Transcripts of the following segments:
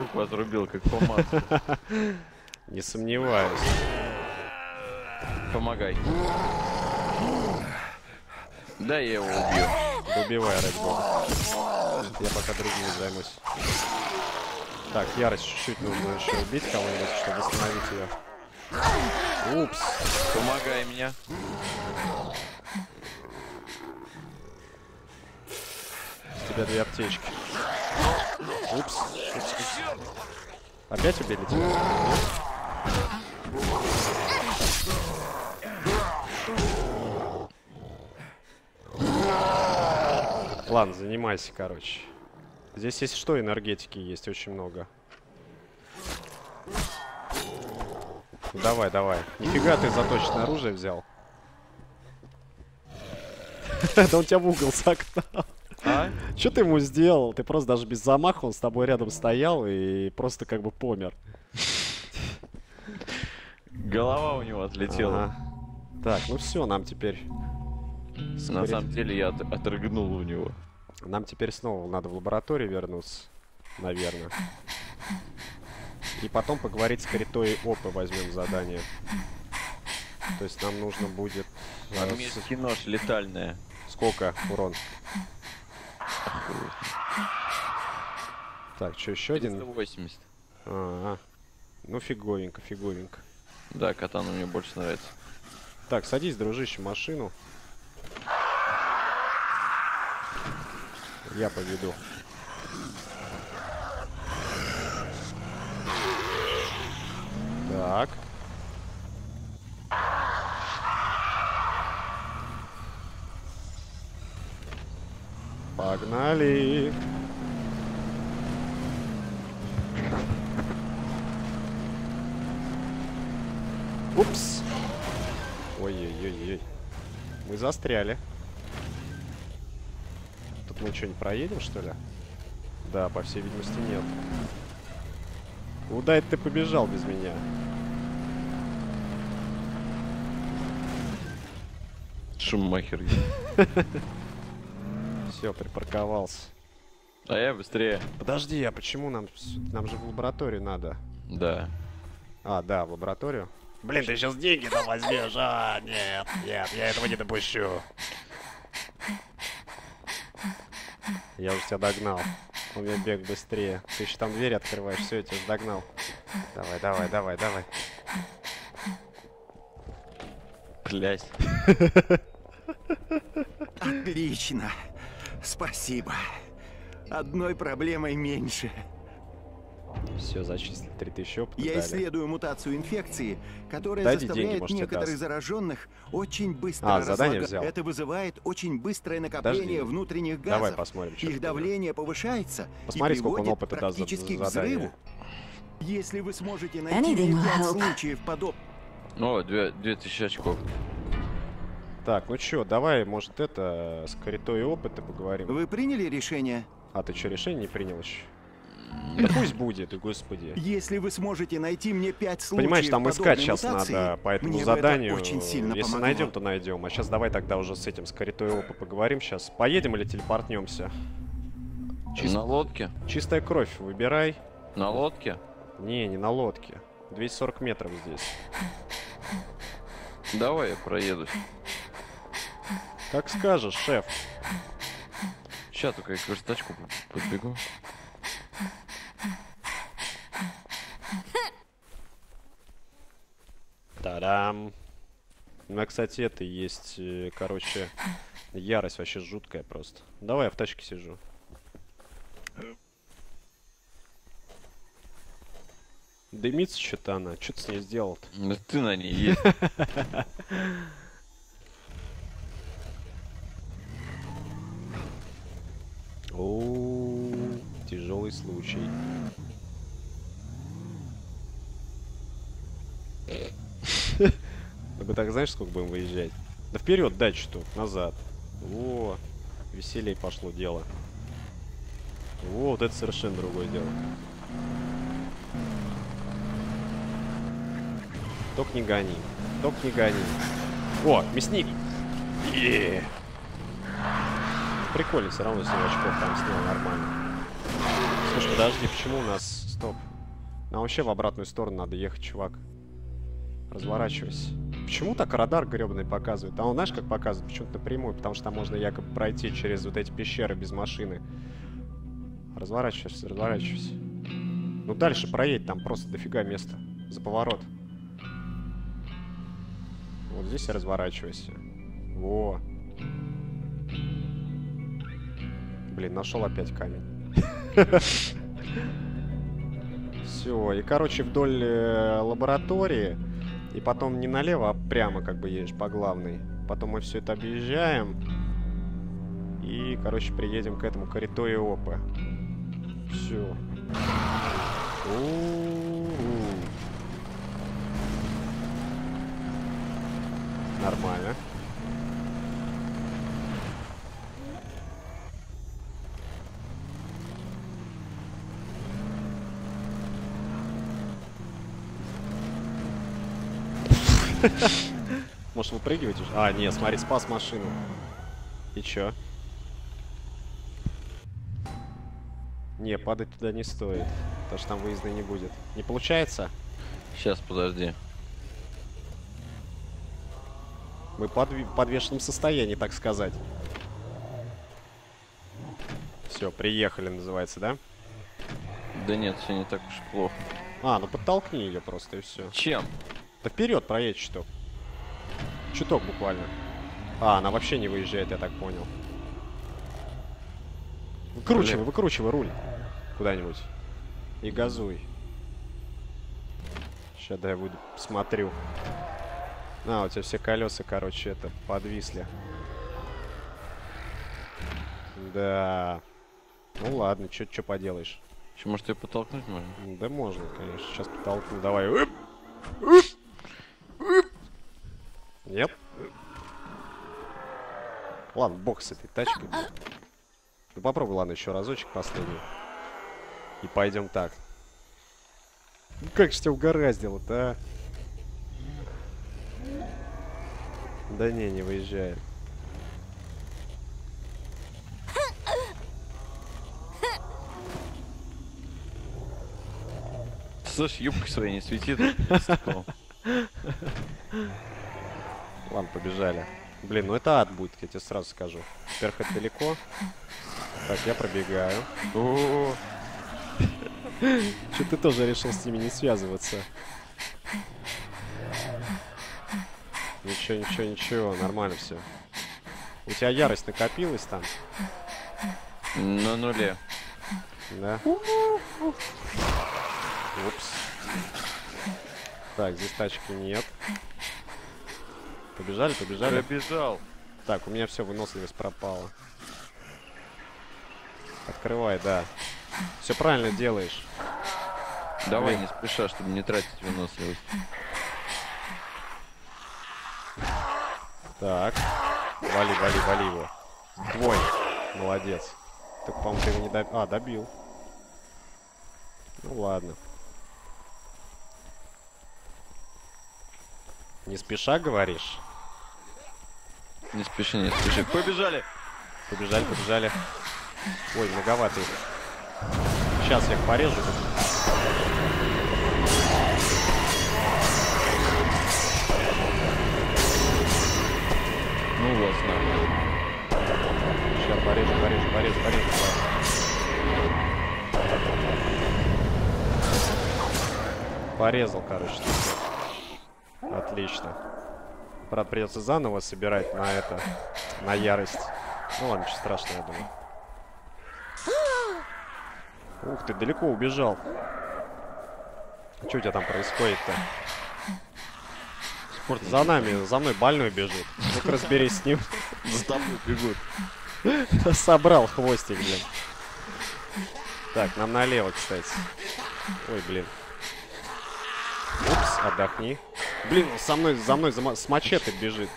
руку отрубил, как по маслу. Не сомневаюсь. Помогай. Да, я его убью. Убивай, ради бога. Я пока другим займусь. Так, ярость чуть-чуть нужно еще убить кого-нибудь, чтобы остановить ее. Упс. Помогай мне. С тебя две аптечки. Упс. Упс, упс. Опять убили тебя? Ладно, занимайся, короче. Здесь, если что, энергетики есть очень много. Давай, давай. Нифига ты заточенное оружие взял. Да он тебя в угол загнал. Что ты ему сделал? Ты просто даже без замаха, он с тобой рядом стоял и просто как бы помер. Голова у него отлетела. Так, ну все, нам теперь... На самом деле я от- отрыгнул у него. Нам теперь снова надо в лабораторию вернуться, наверное. И потом поговорить с Каритой Опы возьмем задание. То есть нам нужно будет... э, Армейский нож летальная. Сколько урон? Так, что, еще один? 380. А, ну фиговенько, фиговенько. Да, катана мне больше нравится. Так, садись, дружище, в машину. Я поведу. Так. Погнали. Упс. Ой-ой-ой-ой. Мы застряли. Тут мы что, не проедем, что ли? Да, по всей видимости, нет. Куда это ты побежал без меня? Шуммахер. Все, припарковался. А я быстрее. Подожди, а почему нам... Нам же в лабораторию надо. Да. А, да, в лабораторию. Блин, ты сейчас деньги-то возьмешь. А, нет, нет, я этого не допущу. Я уже тебя догнал. У меня бег быстрее. Ты еще там двери открываешь. Все, я тебя догнал. Давай, давай, давай, давай. Блять. Отлично. Спасибо. Одной проблемой меньше. Все, зачислили 3000 опыта. Я дали. исследую мутацию инфекции, которая Дайте деньги, заставляет может, тебе некоторых даст. зараженных очень быстро А, задание взял. Это вызывает очень быстрое накопление Подожди. внутренних газов. Давай посмотрим, Их давление повышается Посмотри, и сколько он опыта даст за практически к задание. взрыву. Если вы сможете найти Anything случаев подоб... О, две, две тысячи очков. Так, ну чё, давай, может, это, с Каритой опыта поговорим. Вы приняли решение? А ты что, решение не принял еще? Да пусть будет, и господи. Если вы сможете найти мне пять случаев Понимаешь, там искать сейчас мутации, надо по этому заданию. очень сильно Если помогло. найдем, то найдем. А сейчас давай тогда уже с этим, с Каритой опа поговорим сейчас. Поедем или телепортнемся? Чис- На лодке? Чистая кровь, выбирай. На лодке? Не, не на лодке. 240 метров здесь. Давай я проедусь. Как скажешь, шеф. Сейчас только я к верстачку подбегу. Та-дам. У меня, кстати, это есть, э, короче, ярость вообще жуткая просто. Давай, я в тачке сижу. Дымится что-то она. Что ты с ней сделал-то? Да ты на ней есть. О, тяжелый случай. Ну вы так знаешь, сколько будем выезжать? Да вперед, дай что назад. О, веселее пошло дело. О, вот это совершенно другое дело. Только не гони. Только не гони. О, мясник! Е! Прикольно, все равно 7 очков там снял нормально. Слушай, подожди, почему у нас стоп. Нам вообще в обратную сторону надо ехать, чувак. Разворачивайся. Почему так радар гребаный показывает? А он знаешь, как показывает? Почему-то напрямую, потому что там можно якобы пройти через вот эти пещеры без машины. Разворачивайся, разворачивайся. Ну дальше проедь, там просто дофига места. За поворот. Вот здесь и разворачивайся. Во. Блин, нашел опять камень. Все, и короче вдоль э, лаборатории, и потом не налево, а прямо как бы едешь по главной. Потом мы все это объезжаем. И, короче, приедем к этому коридору опа. Все. Нормально. Может выпрыгивать уже? А, нет, смотри, спас машину. И чё? Не, падать туда не стоит. Потому что там выезда не будет. Не получается? Сейчас, подожди. Мы под подвешенном состоянии, так сказать. Все, приехали, называется, да? Да нет, все не так уж плохо. А, ну подтолкни ее просто и все. Чем? Да вперед проедь чуток. Чуток буквально. А, она вообще не выезжает, я так понял. Выкручивай, Блин. выкручивай руль. Куда-нибудь. И газуй. Сейчас да я буду смотрю. А, у тебя все колеса, короче, это, подвисли. Да. Ну ладно, что поделаешь. Еще, может, ее подтолкнуть можно? Да можно, конечно. Сейчас подтолкну. Давай. Нет? Ладно, бог с этой тачкой. Ну попробуй, ладно, еще разочек последний. И пойдем так. Ну, как же тебя угораздило-то, а? Да не, не выезжает. Слышь, юбкой своей не светит. Ладно, побежали. Блин, ну это ад будет, я тебе сразу скажу. Во-первых, это далеко. Так, я пробегаю. Что ты тоже решил с ними не связываться? Ничего, ничего, ничего, нормально все. У тебя ярость накопилась там? На нуле. Да? Упс. Так, здесь тачки нет. Побежали, побежали. Побежал. Так, у меня все, выносливость пропала. Открывай, да. Все правильно делаешь. Давай, Блин. не спеша, чтобы не тратить выносливость. Так. Вали, вали, вали его. Твой. Молодец. Так, по-моему, ты его не добил. А, добил. Ну ладно. Не спеша, говоришь? Не спеши, не спеши. Побежали! Побежали, побежали. Ой, многовато их. Сейчас я их порежу. Ну вот, нормально. Сейчас порежу, порежу, порежу, порежу. Порезал, короче. Отлично. Правда, придется заново собирать на это, на ярость. Ну ладно, ничего страшного, я думаю. Ух ты, далеко убежал. Что у тебя там происходит-то? Спорт за нами, за мной больной бежит. Ну-ка разберись с ним. За тобой бегут. Собрал хвостик, блин. Так, нам налево, кстати. Ой, блин. Упс, отдохни. Блин, он со мной, за мной за, с мачете бежит.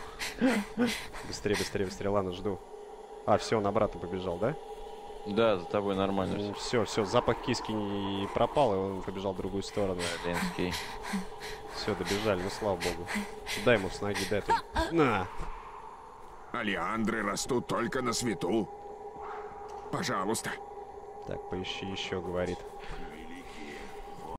Быстрее, быстрее, быстрее. Ладно, жду. А, все, он обратно побежал, да? Да, за тобой нормально. Ну, все, все, запах киски не пропал, и он побежал в другую сторону. Ленский. Все, добежали, ну слава богу. Дай ему с ноги, дай тут. На! Алиандры растут только на свету. Пожалуйста. Так, поищи еще, говорит.